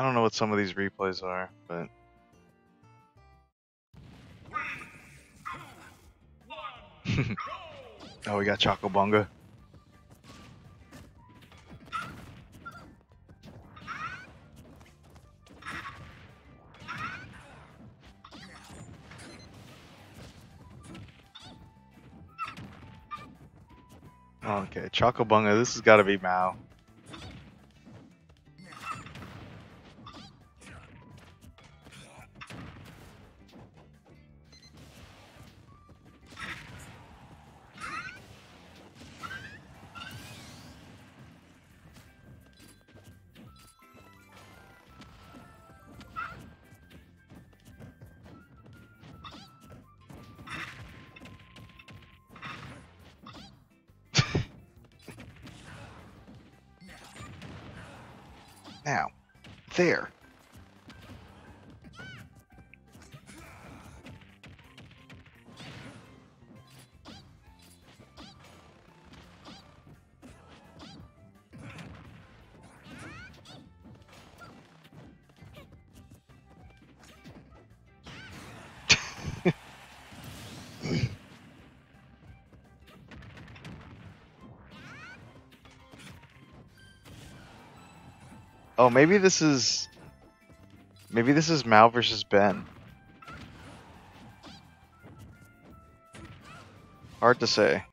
don't know what some of these replays are, but oh, we got Chocobunga. Okay, Chocobunga, this has got to be Mao. Oh, maybe this is. Maybe this is Mal versus Ben. Hard to say.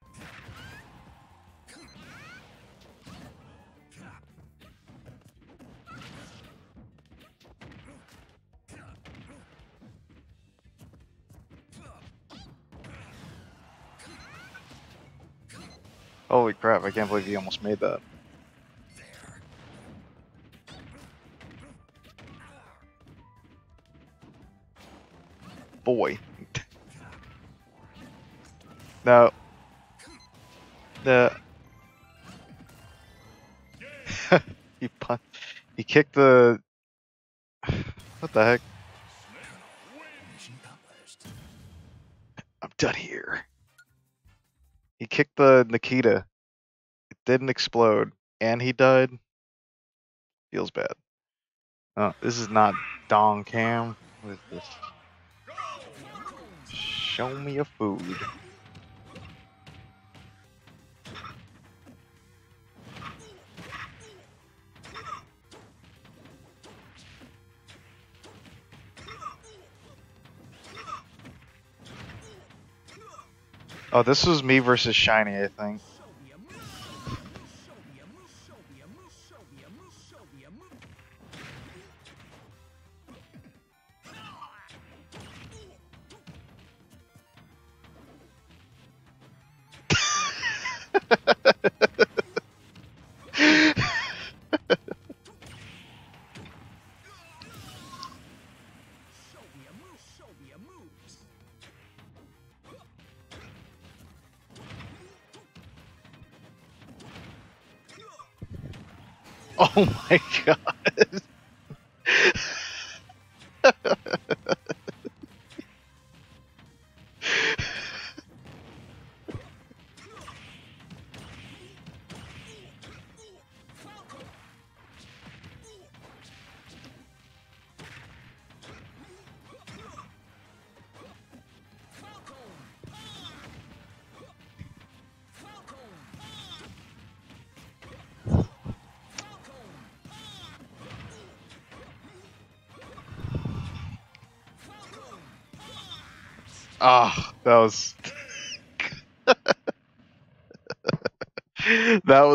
Holy crap, I can't believe he almost made that. No. The he pun he kicked the what the heck? I'm done here. He kicked the Nikita. It didn't explode, and he died. Feels bad. Oh, this is not Dong Cam. What is this? Show me a food. Oh, this was me versus Shiny, I think.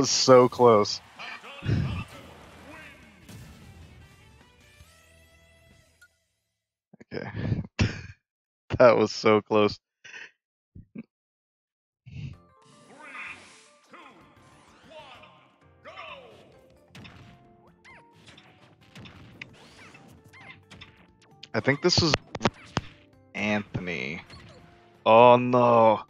Was so close. Okay. that was so close. I think this is Anthony. Oh no.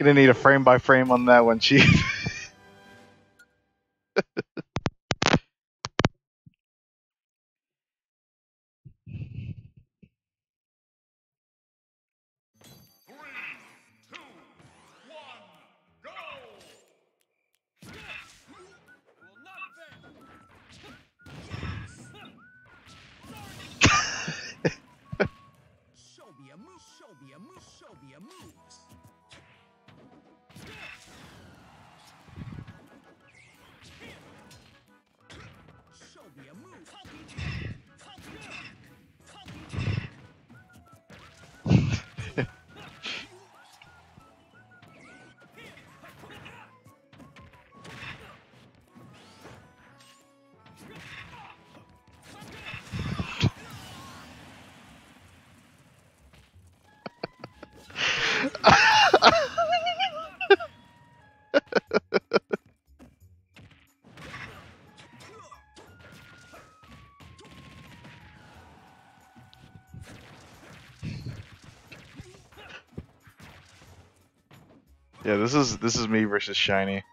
Gonna need a frame by frame on that one, Chief. Yeah, this is this is me versus Shiny.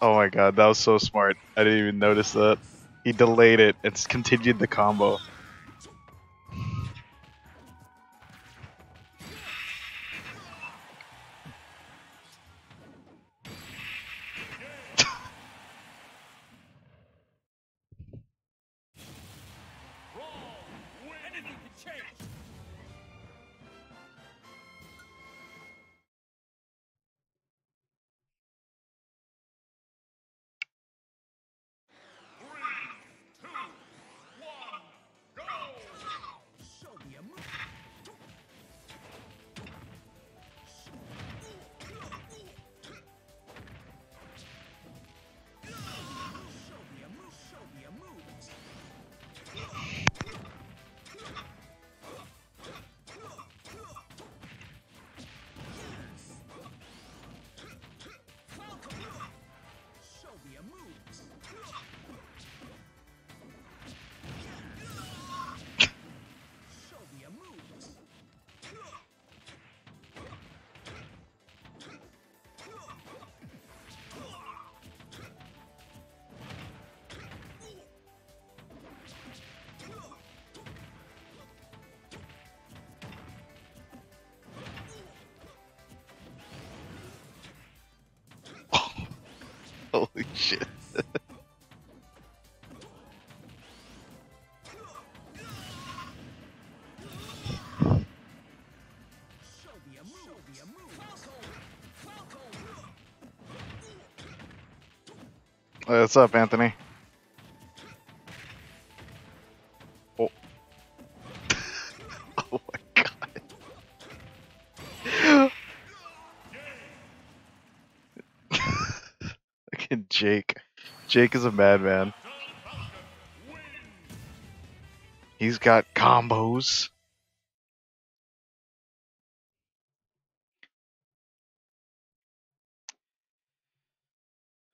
Oh my god, that was so smart. I didn't even notice that. He delayed it and continued the combo. Shit. What's up, Anthony? Jake is a madman. He's got combos.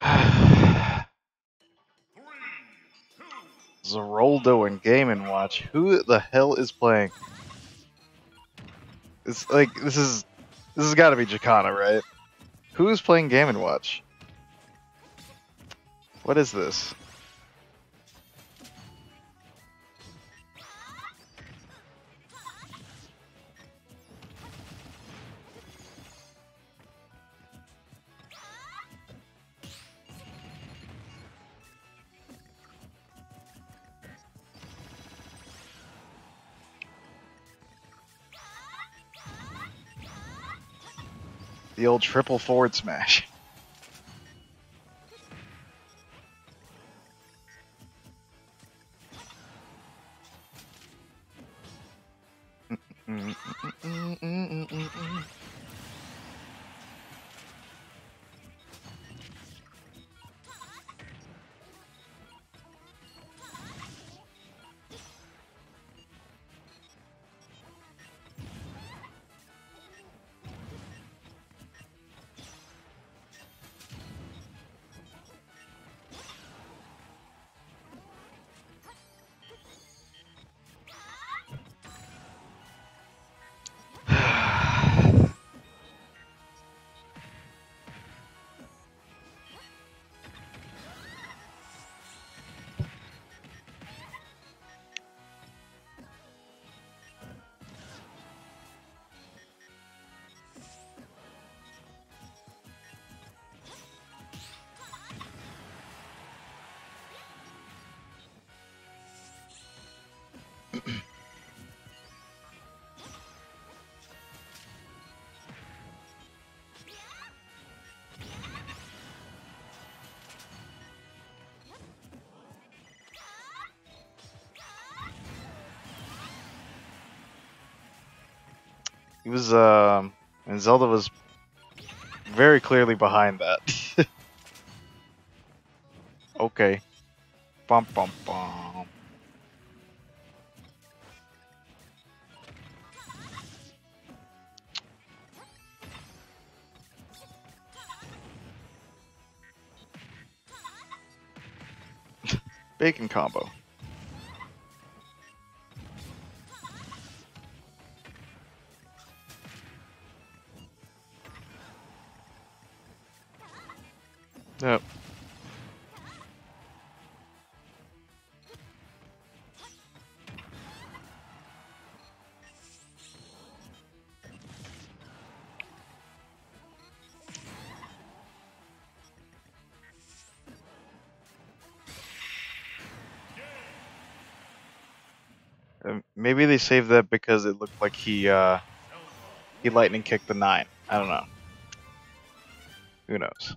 Zeroldo and Game and Watch. Who the hell is playing? It's like this is this has got to be Jacana, right? Who is playing Game and Watch? What is this? The old triple forward smash. He was, um, and Zelda was very clearly behind that. okay. Bum bum bum. Bacon combo. Maybe they saved that because it looked like he uh he lightning kicked the nine. I don't know. Who knows?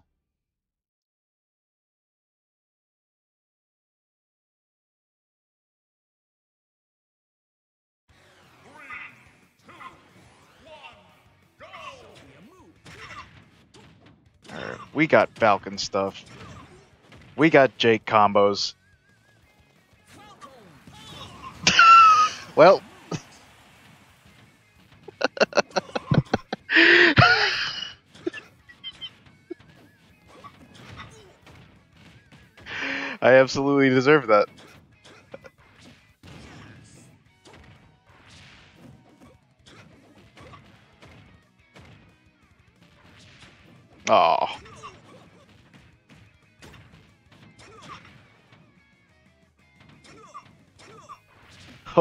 Alright, we got Falcon stuff. We got Jake combos. Well. I absolutely deserve that.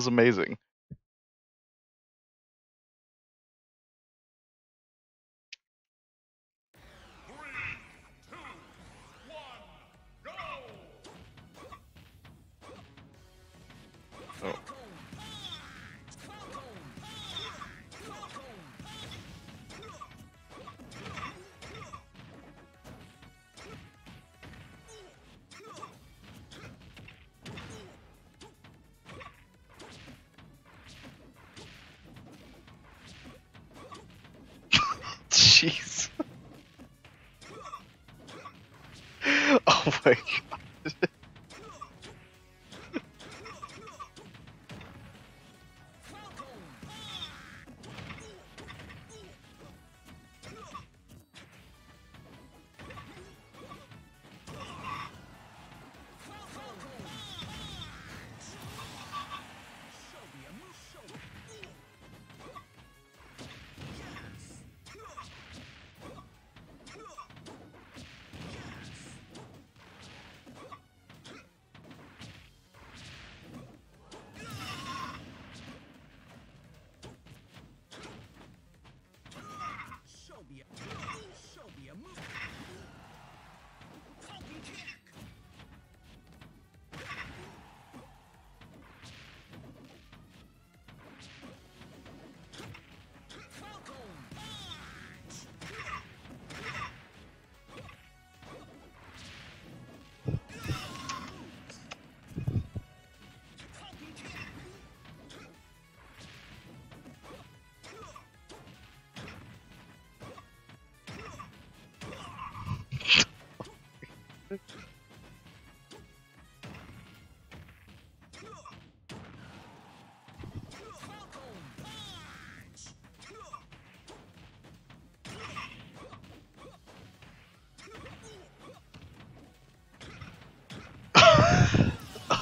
Was amazing. Jeez.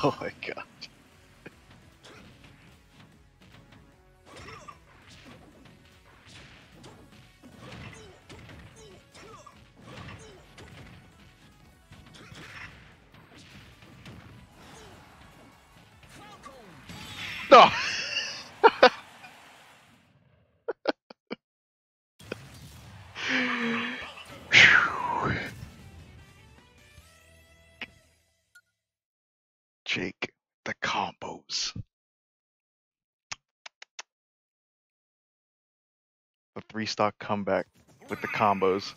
Oh my god. Combos. The three stock comeback with the combos.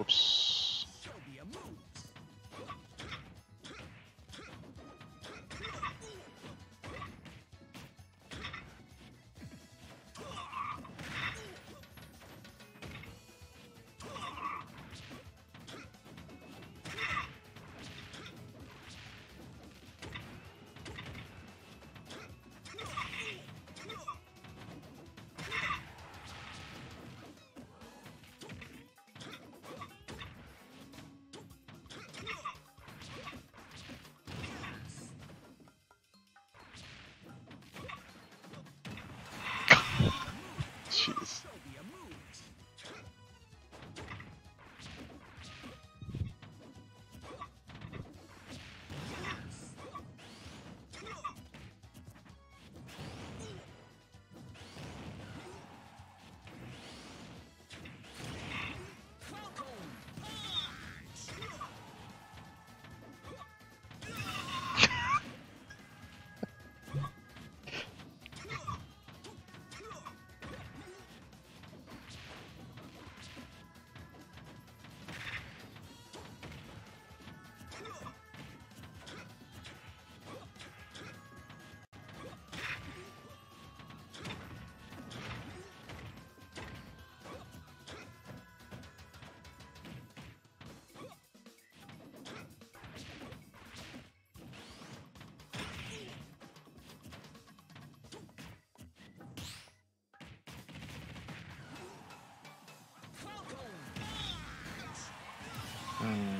Oops. Hmm.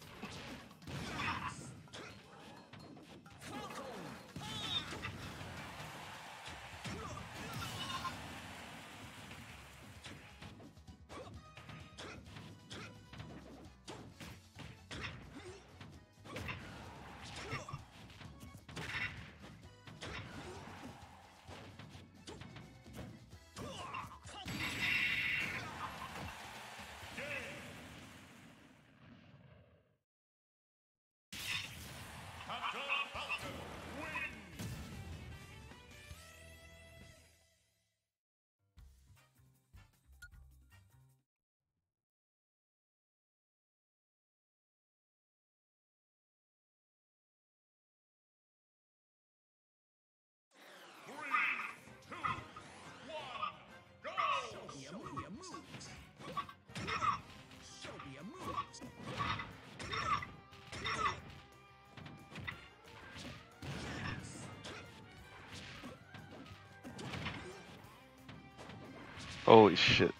Holy shit.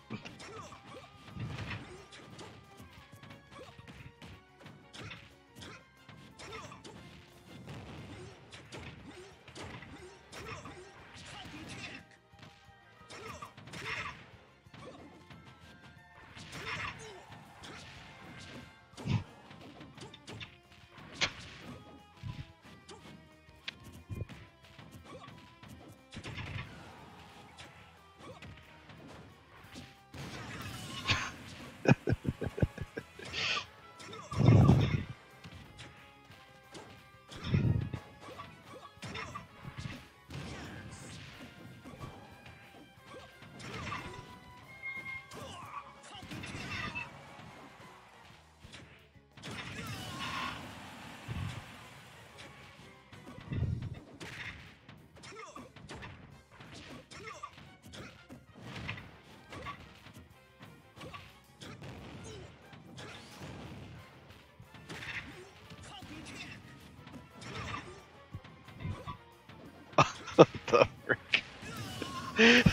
The frick?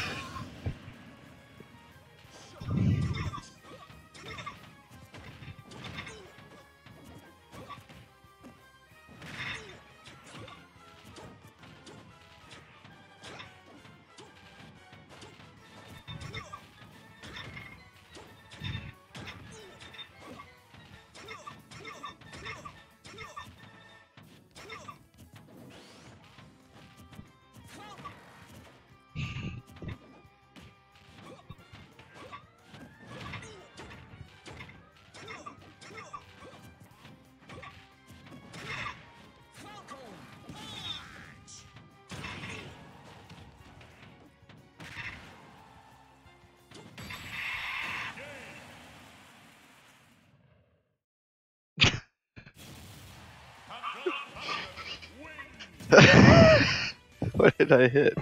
Did I hit?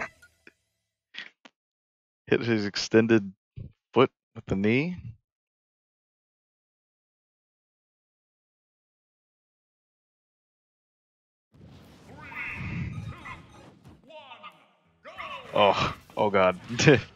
Hit his extended foot with the knee. Oh, oh god.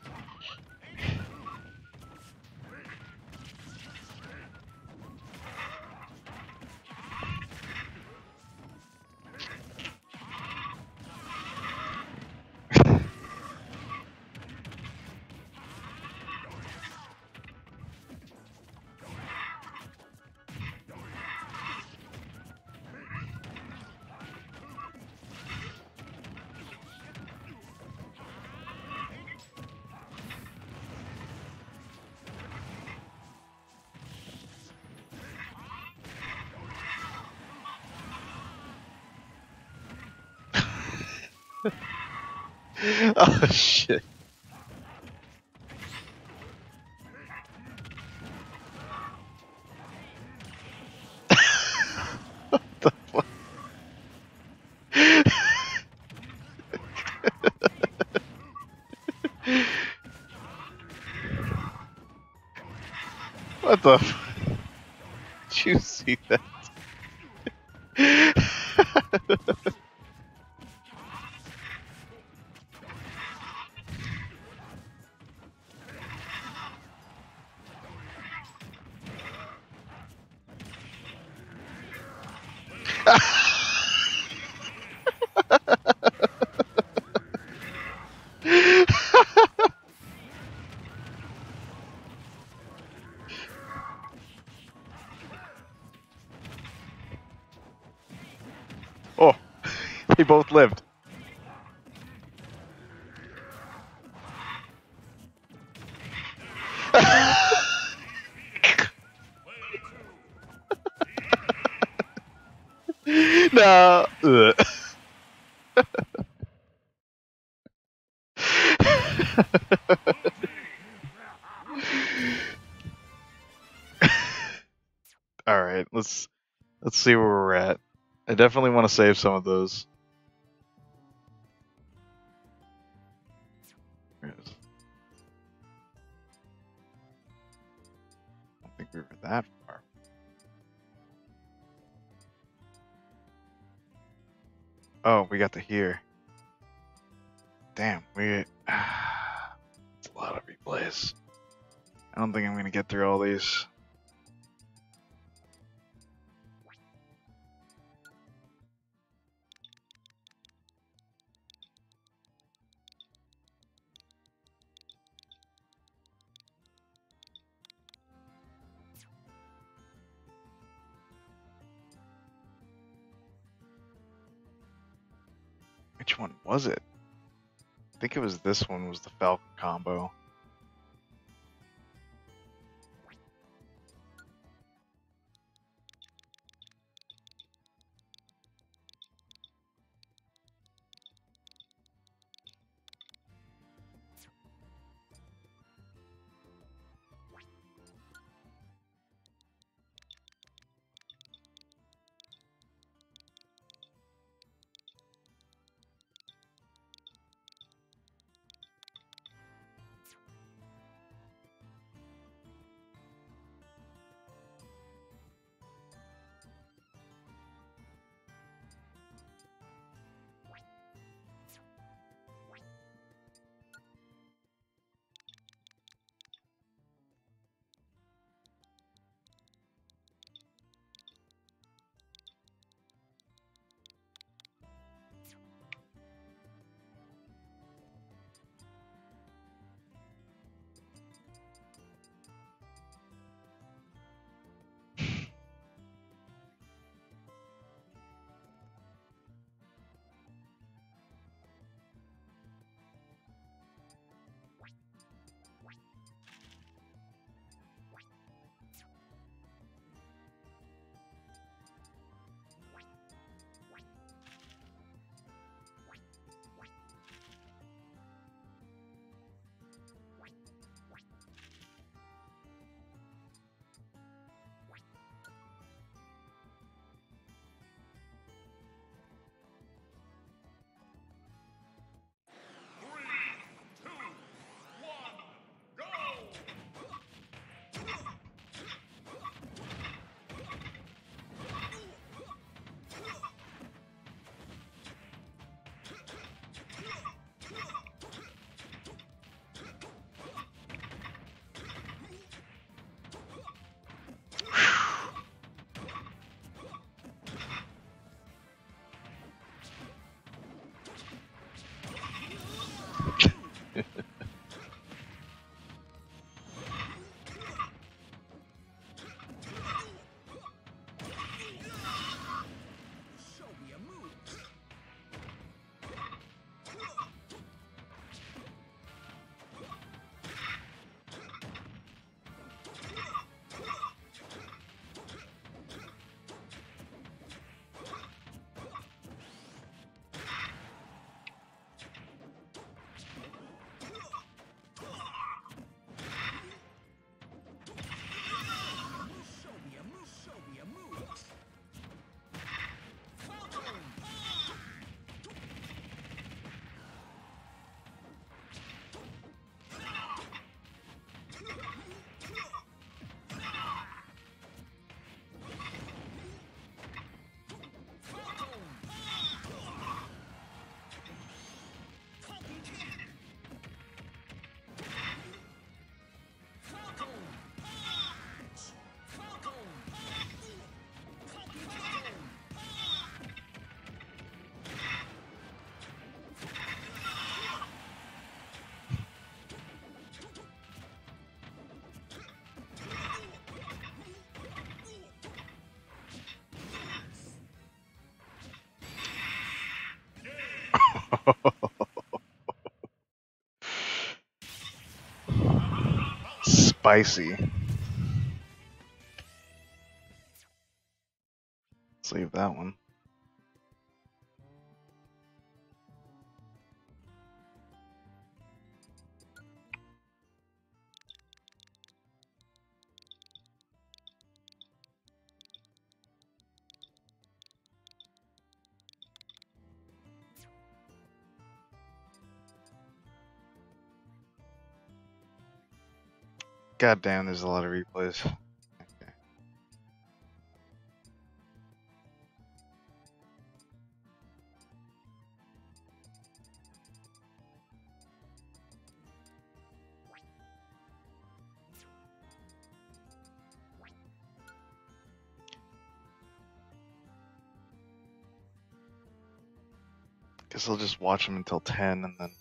oh shit. what the definitely want to save some of those. I don't think we were that far. Oh, we got to here. Damn, we. it's a lot of replays. I don't think I'm gonna get through all these. One was it? I think it was this one was the Falcon combo. Spicy. Let's leave that one. God damn, there's a lot of replays. Okay. Guess I'll just watch them until 10 and then.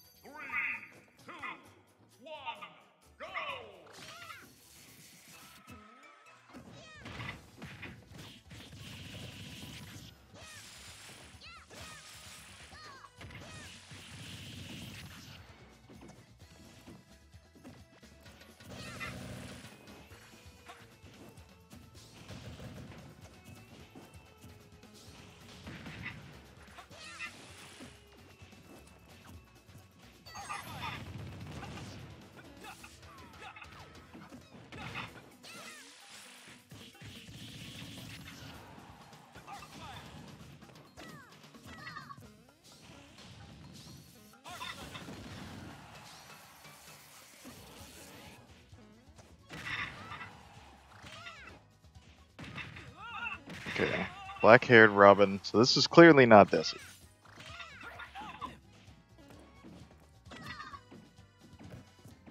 Black haired Robin. So this is clearly not Desi.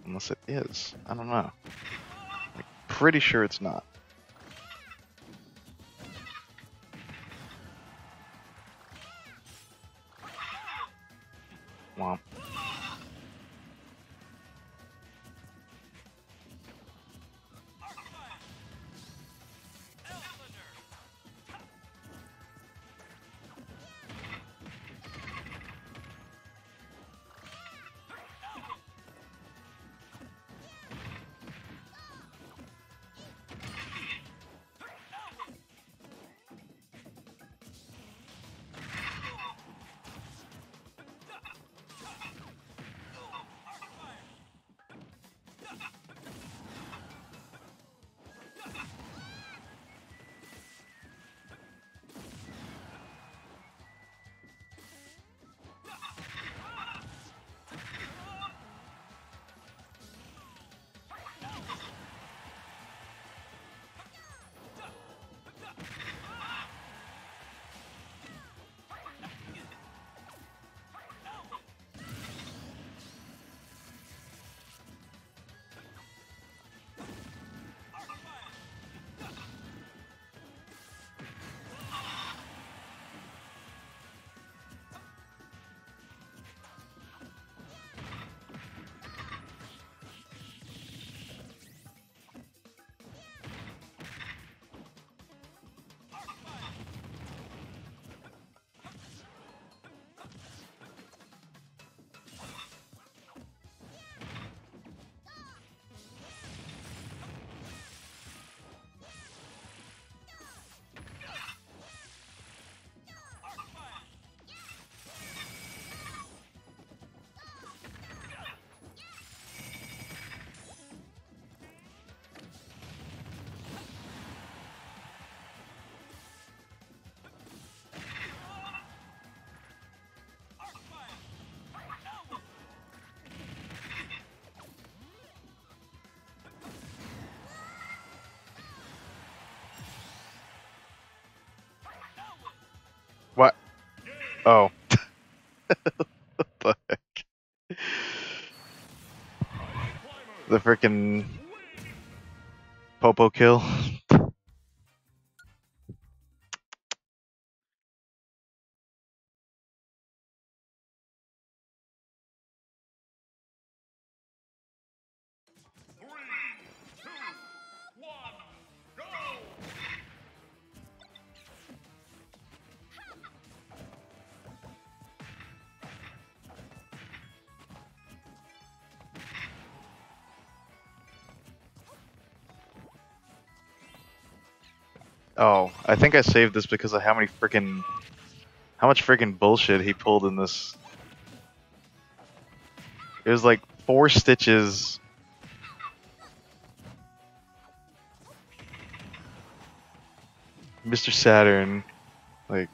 Unless it is. I don't know. Like, pretty sure it's not. Oh. the freaking Popo kill. Oh, I think I saved this because of how many freaking, how much freaking bullshit he pulled in this. It was like four stitches. Mr. Saturn, like.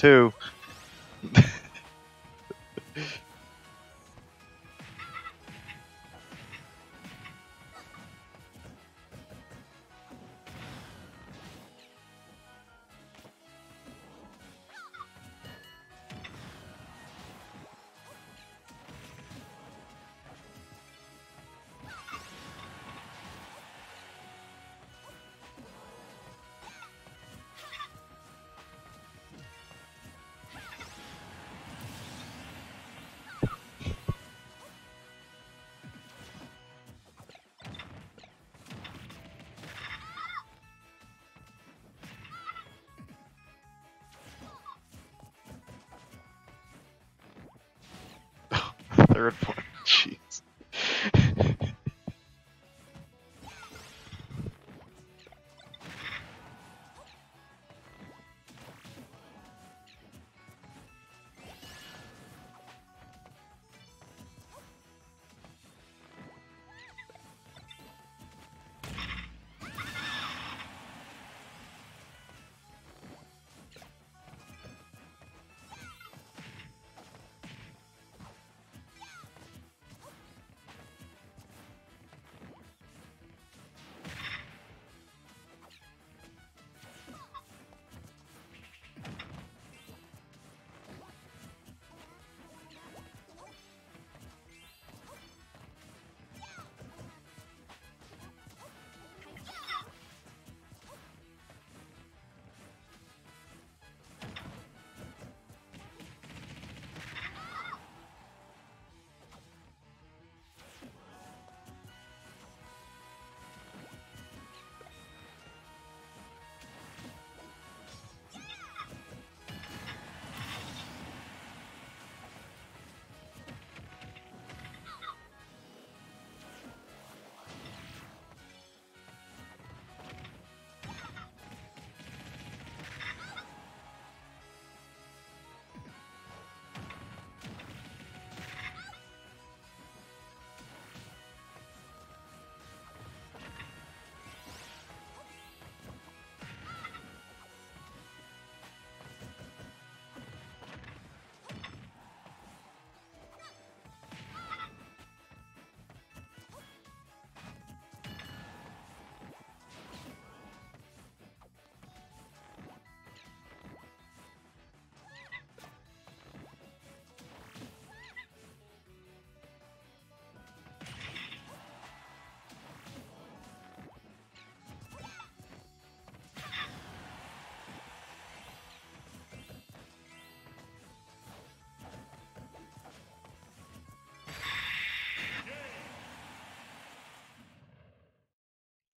Is. One. Jeez.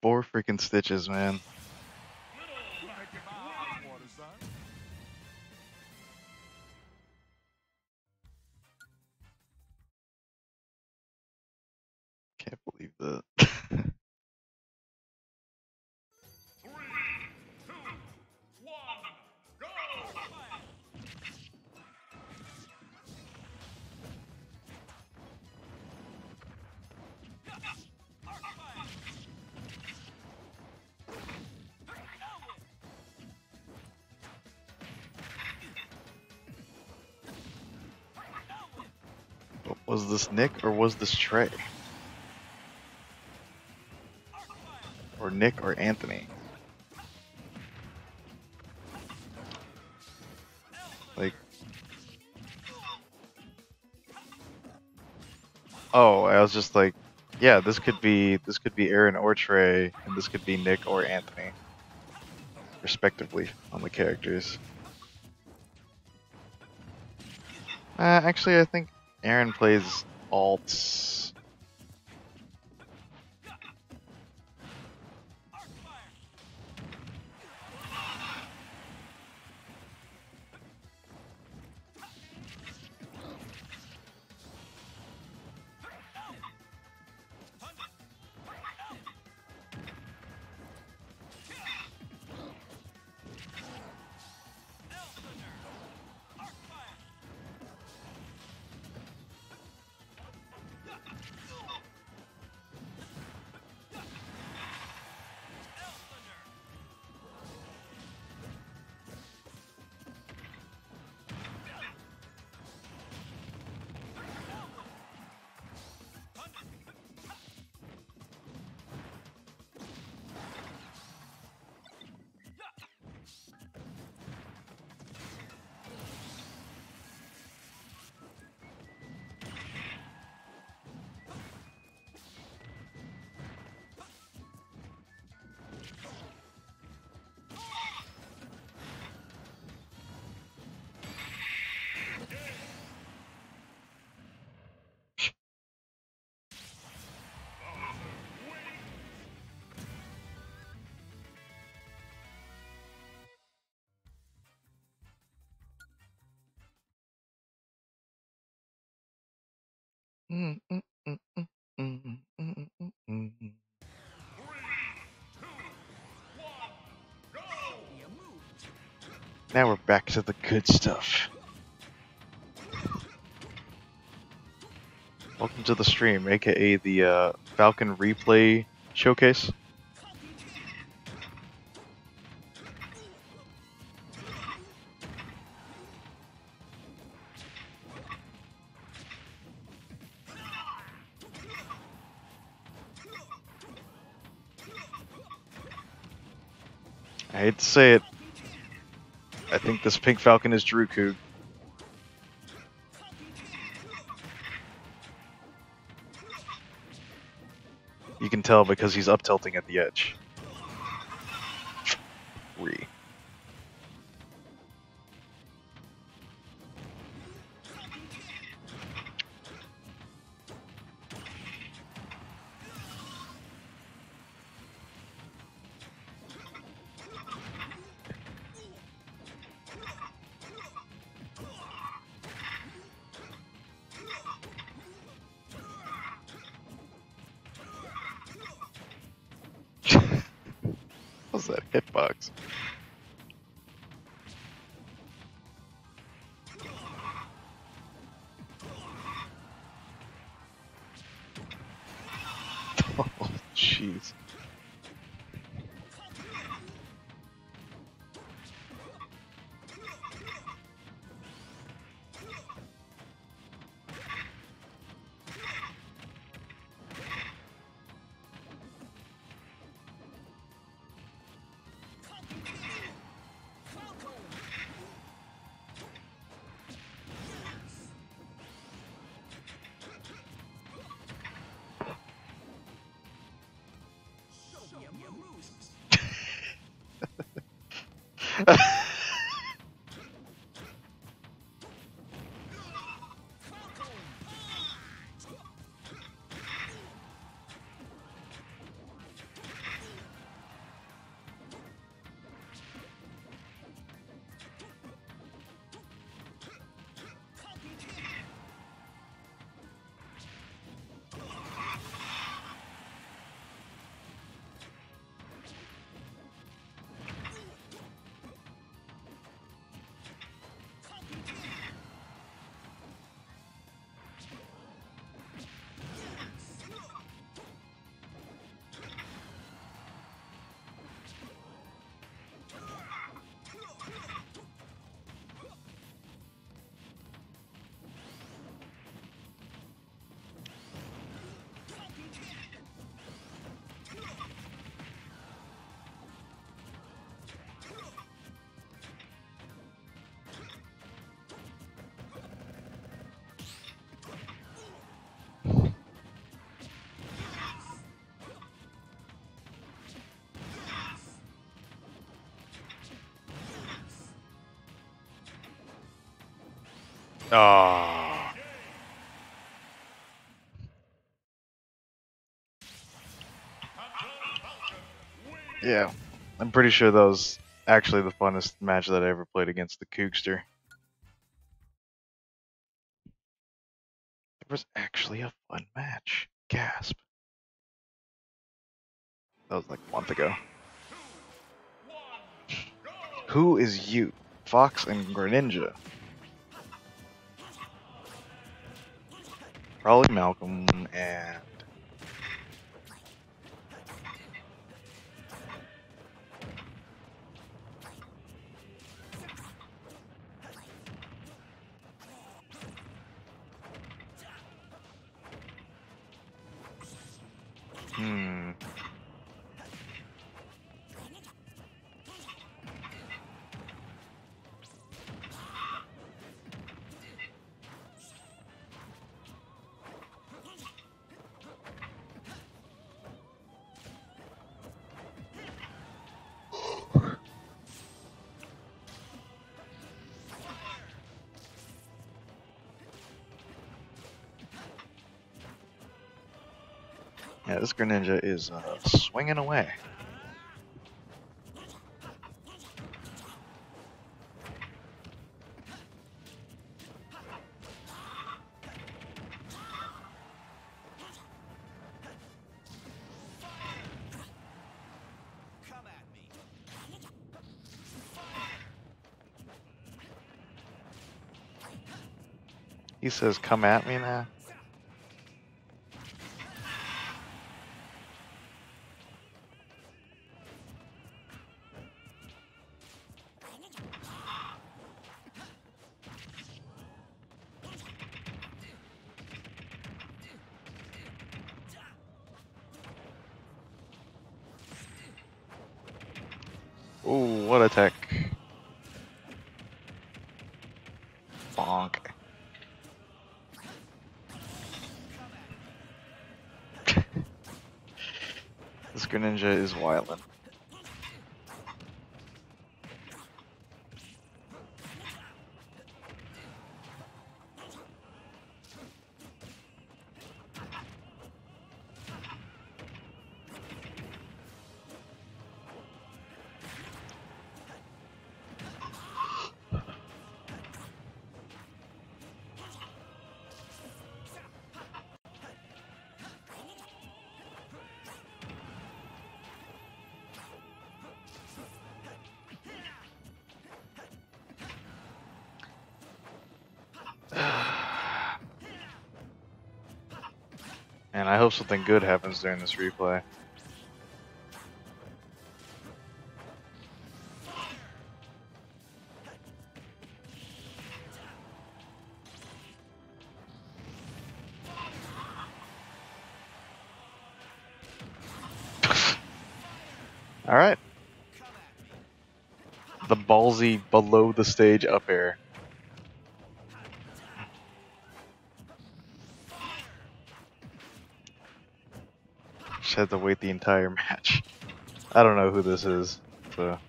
Four freaking stitches, man. this Nick or was this Trey? Or Nick or Anthony? Like... Oh, I was just like, yeah, this could be this could be Aaron or Trey, and this could be Nick or Anthony, respectively, on the characters. Uh, actually, I think Aaron plays alts. Mm, mm, mm. Now we're back to the good stuff. Welcome to the stream, aka the uh, Falcon Replay Showcase. Say it, I think this pink falcon is Druku. You can tell because he's up tilting at the edge. That hitbox? Oh. Yeah, I'm pretty sure that was actually the funnest match that I ever played against the Kookster. It was actually a fun match. Gasp. That was like a month ago. Who is you? Fox and Greninja. Probably Malcolm and Hmm. This Greninja is uh, swinging away. He says, "Come at me now." Ooh, what a tech. Bonk. this Greninja is wildin'. Hope something good happens during this replay. All right. The ballsy below the stage up air. Had to wait the entire match. I don't know who this is, so.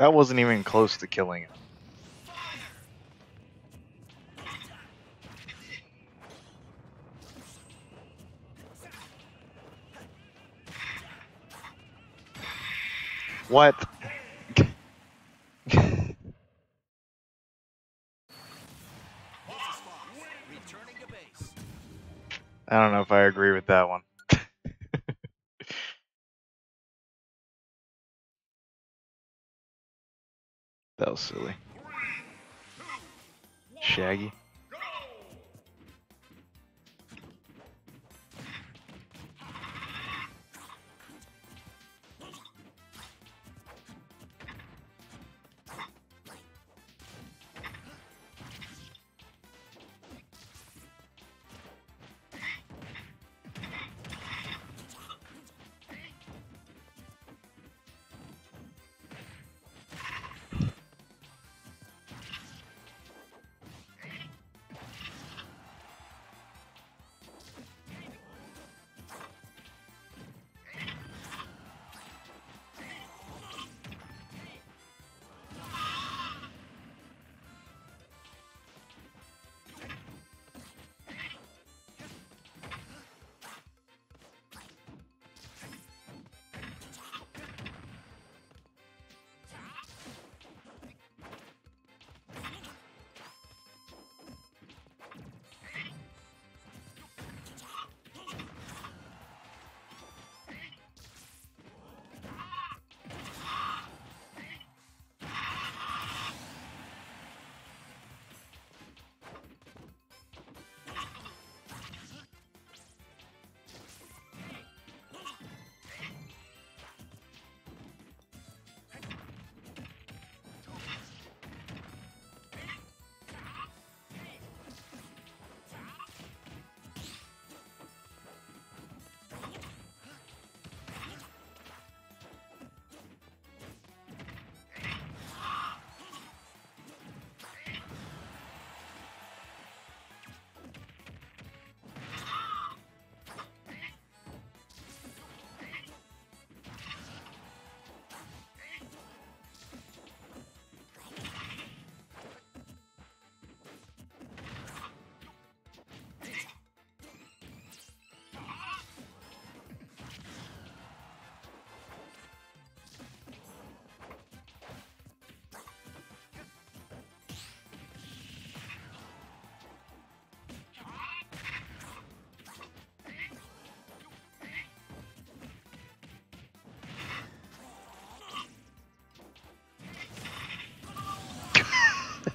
That wasn't even close to killing him. What?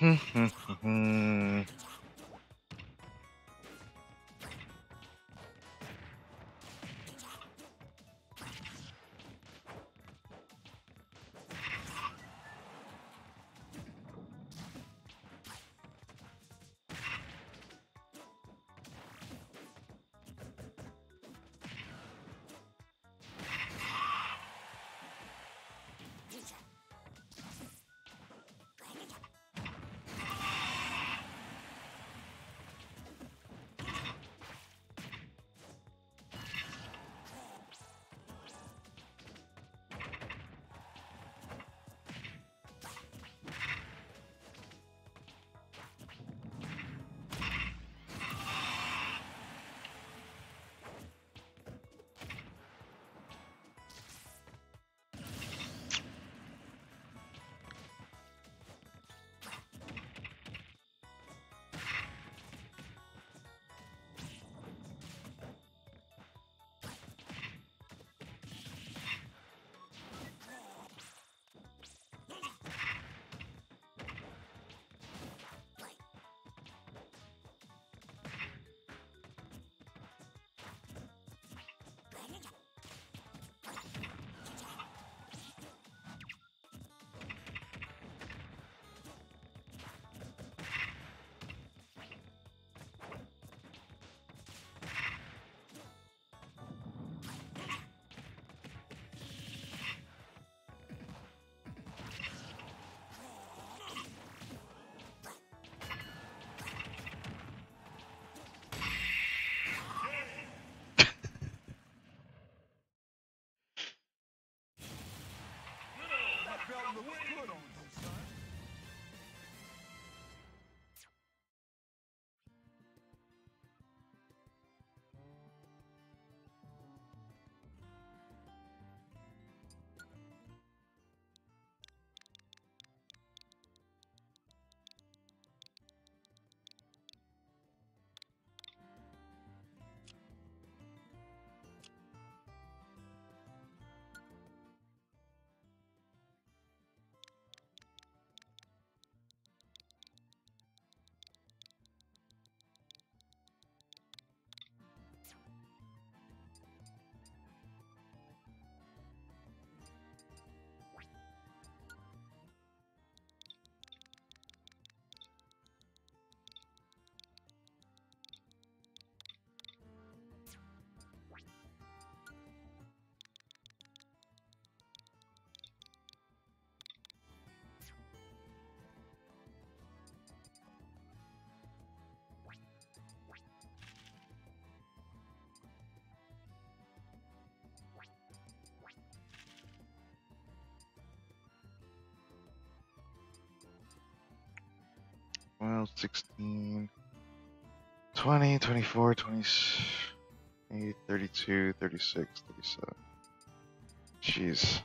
嗯嗯嗯嗯。12, 16, 20, 24, 28, 32, 36, 37. Jeez.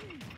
Hmm.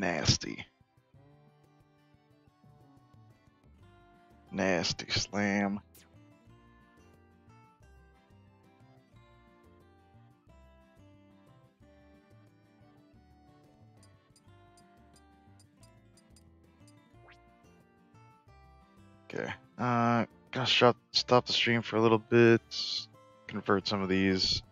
Nasty. Nasty slam. Okay. Uh, gonna stop stop the stream for a little bit, convert some of these.